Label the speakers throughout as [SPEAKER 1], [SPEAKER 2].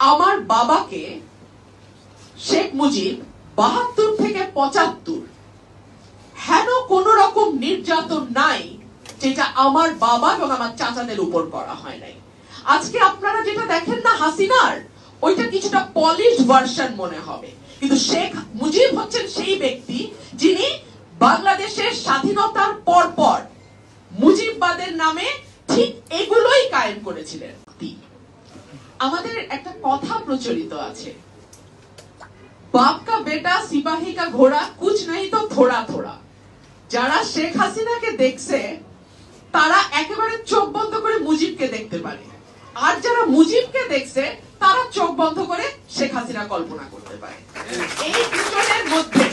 [SPEAKER 1] আমার বাবাকে শেখ মুজিব বাহাত্তর থেকে পঁচাত্তর। হেন কোন রকম নির্যাতন নাই যেটা আমার বাবা এবং আমার চাচাদের উপর করা হয় নাই। আজকে আপনারা যেটা দেখেন না হাসিনার, ওইটা কিছুটা পলিশ ভার্সন মনে হবে। কিন্তু শেখ মুজিব হচ্ছেন সেই ব্যক্তি যিনি বাংলাদেশের স্বাধীনতার পর পর মুজিববাদের নামে ঠিক এগুলোই কায়েম করেছিলেন। আমাদের একটা কথা প্রচলিত আছে। বাপ কা বেটা, সিপাহী কা ঘোড়া, কুছ নেই তো থোড়া থোড়া। যারা শেখ হাসিনাকে দেখছে, তারা একেবারে চোখ বন্ধ করে মুজিবকে দেখতে পারে। আর যারা মুজিবকে দেখছে, তারা চোখ বন্ধ করে শেখ হাসিনা কল্পনা করতে পারে। এই দুজনের মধ্যে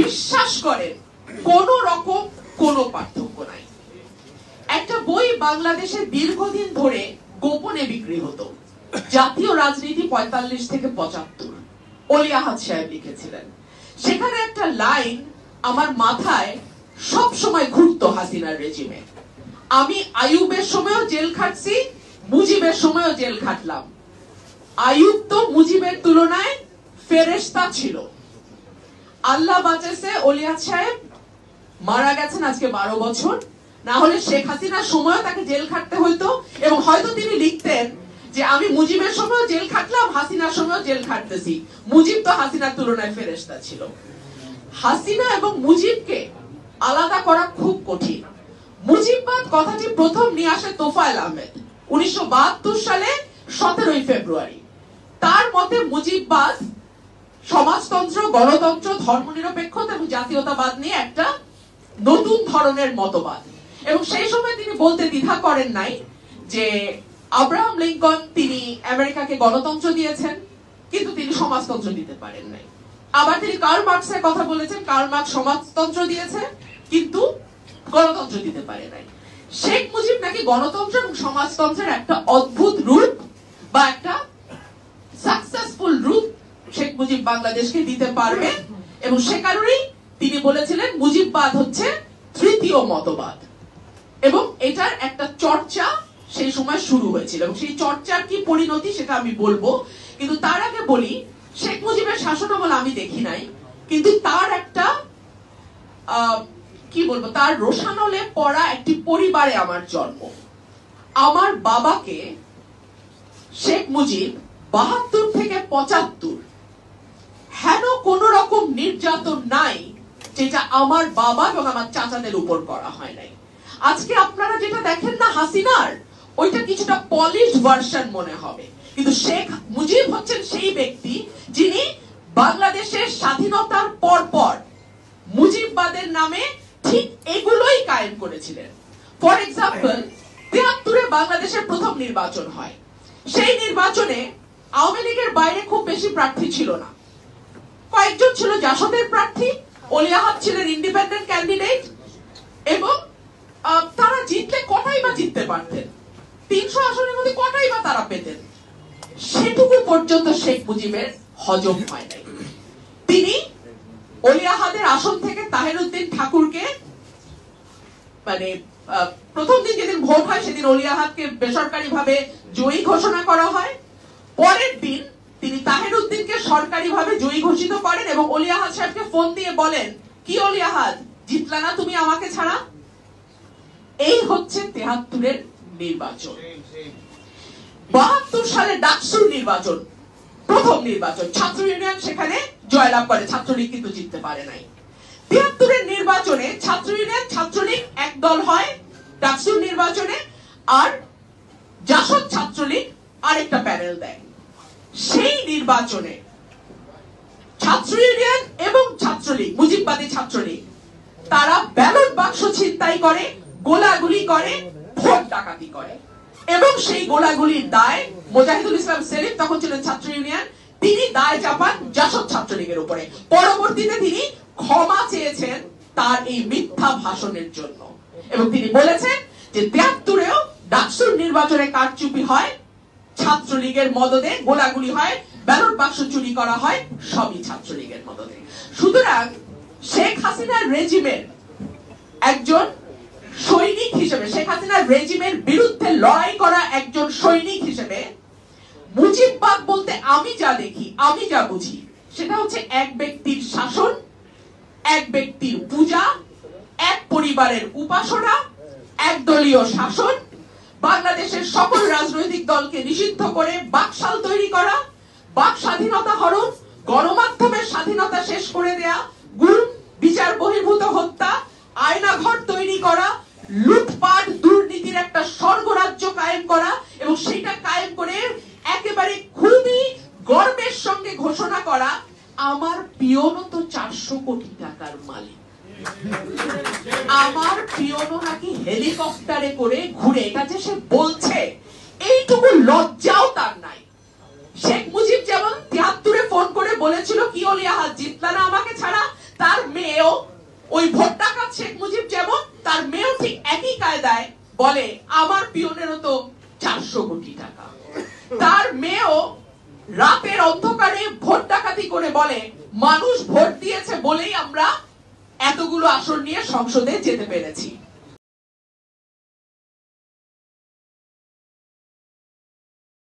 [SPEAKER 1] বিশ্বাস করেন কোন রকম কোনো পার্থক্য নাই। একটা বই বাংলাদেশে দীর্ঘদিন ধরে গোপনে বিক্রি হতো। জাতীয় রাজনীতি পঁয়তাল্লিশ থেকে পঁচাত্তর, অলি আহাদ সাহেব লিখেছিলেন। সেখানে একটা লাইন আমার মাথায় সব সময় ঘুরতো হাসিনার রেজিমে আমি আয়ুবের সময়ও জেল খাটছি, মুজিবের সময়ও জেল খাটলাম। আয়ুব তো মুজিবের তুলনায় ফেরেশতা ছিল। আল্লাহ বাঁচেছে অলিয়াদ সাহেব, মারা গেছেন আজকে বারো বছর। না হলে শেখ হাসিনার সময়ও তাকে জেল খাটতে হইতো এবং হয়তো তিনি লিখতেন যে আমি মুজিবের সময় জেল খাটলাম, হাসিনার সময় জেল খাটতেছি। মুজিব তো হাসিনার তুলনায় ফেরেশতা ছিল। হাসিনা এবং মুজিবকে আলাদা করা খুব কঠিন। মুজিববাদ কথাটি প্রথম নিয়ে আসে তোফায়েল আহমেদ, উনিশশো সালে সতেরোই ফেব্রুয়ারি। তার মতে মুজিববাদ সমাজতন্ত্র, গণতন্ত্র, ধর্মনিরপেক্ষতা এবং জাতীয়তাবাদ নিয়ে একটা নতুন ধরনের মতবাদ। এবং সেই সময় তিনি বলতে দ্বিধা করেন নাই যে আব্রাহাম লিঙ্কন তিনি আমেরিকাকে গণতন্ত্র দিয়েছেন, কিন্তু তিনি সমাজতন্ত্র দিতে পারেন নাই। আবার তিনি কার্ল মার্কসের কথা বলেছেন, কার্ল মার্কস সমাজতন্ত্র দিয়েছে, কিন্তু গণতন্ত্র দিতে পারে নাই। শেখ মুজিব নাকি গণতন্ত্র এবং সমাজতন্ত্রের একটা অদ্ভুত রূপ বা একটা সাকসেসফুল রূপ শেখ মুজিব বাংলাদেশকে দিতে পারবে। এবং সে কারণেই তিনি বলেছিলেন, মুজিববাদ হচ্ছে তৃতীয় মতবাদ। এবং এটার একটা চর্চা সেই সময় শুরু হয়েছিল এবং সেই চর্চার কি পরিণতি সেটা আমি বলব। কিন্তু তার আগে বলি, শেখ মুজিবের শাসনামল আমি দেখি নাই, কিন্তু তার একটা কি বলব, তার রোশানলে পড়া একটি পরিবারে আমার জন্ম। আমার বাবাকে শেখ মুজিব বাহাত্তর থেকে পঁচাত্তর। হেন কোন রকম নির্যাতন নাই যেটা আমার বাবা এবং আমার চাচাদের উপর করা হয় নাই। আজকে আপনারা যেটা দেখেন না হাসিনার ওইটা কিছুটা পলিশ ভার্সন মনে হবে। কিন্তু শেখ মুজিব হচ্ছেন সেই ব্যক্তি যিনি বাংলাদেশের স্বাধীনতার পর পর মুজিববাদের নামে ঠিক এগুলোই কায়েম করেছিলেন। ফর এক্সাম্পল তিয়াত্তরে বাংলাদেশের প্রথম নির্বাচন হয়। সেই নির্বাচনে আওয়ামী লীগের বাইরে খুব বেশি প্রার্থী ছিল না। কয়েকজন ছিল জাসদের প্রার্থী অলিয়াহাত ছিলেন ইন্ডিপেন্ডেন্ট ক্যান্ডিডেট এবং তারা জিতলে কটাই বা জিততে পারতেন? তিনশো আসনের মধ্যে কটাই বা তারা পেতেন? সেটুকু পর্যন্ত শেখ মুজিবের হজম হয় নাই। তিনি অলিয়াহাদের আসন থেকে তাহেরউদ্দিন ঠাকুরকে মানে প্রথম দিন যেদিন ভোট হয়, সেদিন অলিয়াহাদকে বেসরকারি ভাবে জয়ী ঘোষণা করা হয়। পরের দিন তিনি তাহেরউদ্দিনকে সরকারি ভাবে জয়ী ঘোষিত করেন এবং অলিয়াহাদ সাহেবকে ফোন দিয়ে বলেন, কি অলিয়াহাদ জিতলা না তুমি আমাকে ছাড়া? এই হচ্ছে তেহাত্তরের নির্বাচন। বাহাত্তর সালে ডাকসুর নির্বাচন, প্রথম নির্বাচন। ছাত্র ইউনিয়ন সেখানে জয়লাভ করে, ছাত্রলীগ কিন্তু জিততে পারে নাই। তিয়াত্তরের নির্বাচনে ছাত্র ইউনিয়ন, ছাত্রলীগ এক দল হয় ডাকসুর নির্বাচনে, আর জাসদ ছাত্রলীগ আরেকটা প্যানেল দেয়। সেই নির্বাচনে ছাত্র ইউনিয়ন এবং ছাত্রলীগ, মুজিববাদী ছাত্রলীগ, তারা ব্যালট বাক্স ছিনতাই করে, গোলাগুলি করে ডাকাতি করে? এবং সেই গোলাগুলির দায় মোজাহিদুল ইসলাম সেলিম তখন ছিলেন ছাত্র ইউনিয়ন। তিনি দায় চাপান জাসদ ছাত্রলীগের উপরে। পরবর্তীতে তিনি ক্ষমা চেয়েছেন তার এই মিথ্যা ভাষণের জন্য। এবং তিনি বলেছেন যে তিয়াত্তরেও ডাকসুর নির্বাচনে কারচুপি হয়, ছাত্রলীগের মদদে গোলাগুলি হয়, ব্যালট বাক্স চুরি করা হয়, সবই ছাত্রলীগের মদদে। সুতরাং শেখ হাসিনার রেজিমের একজন সৈনিক হিসেবে, শেখ হাসিনার রেজিমের বিরুদ্ধে লড়াই করা একজন সৈনিক হিসেবে মুজিববাদ বলতে আমি যা দেখি, আমি যা বুঝি, সেটা হচ্ছে এক ব্যক্তির শাসন, এক ব্যক্তির পূজা, এক পরিবারের উপাসনা একদলীয় শাসন, বাংলাদেশের সকল রাজনৈতিক দলকে নিষিদ্ধ করে বাকশাল তৈরি করা, বাক স্বাধীনতা হরণ, গণমাধ্যমের স্বাধীনতা শেষ করে দেয়া, গুম, বিচার বহির্ভূত হত্যা, আয়নাঘর তৈরি করা স্বর্গরাজ্য কায়েম করা এবং সেটা কায়েম করে একেবারে খুবই গর্বের সঙ্গে ঘোষণা করা আমার পিয়নও তো চারশো কোটি টাকার মালিক। আমার পিয়নো নাকি হেলিকপ্টারে করে ঘুরে যে সে বলছে, এইটুকু লজ্জাও তার নাই। শেখ মুজিব যেমন তিয়াত্তরে ফোন করে বলেছিল, কি অলিয়া হাত, জিতলা না আমাকে ছাড়া? তার মেয়েও, ওই ভোট ডাকাত শেখ মুজিব যেমন, তার মেয়েও ঠিক একই কায়দায় বলে, আমার পিয়নের তো চারশো কোটি টাকা। তার মেয়েও রাতের অন্ধকারে ভোট ডাকাতি করে বলে, মানুষ ভোট দিয়েছে বলেই আমরা এতগুলো আসন নিয়ে সংসদে যেতে পেরেছি।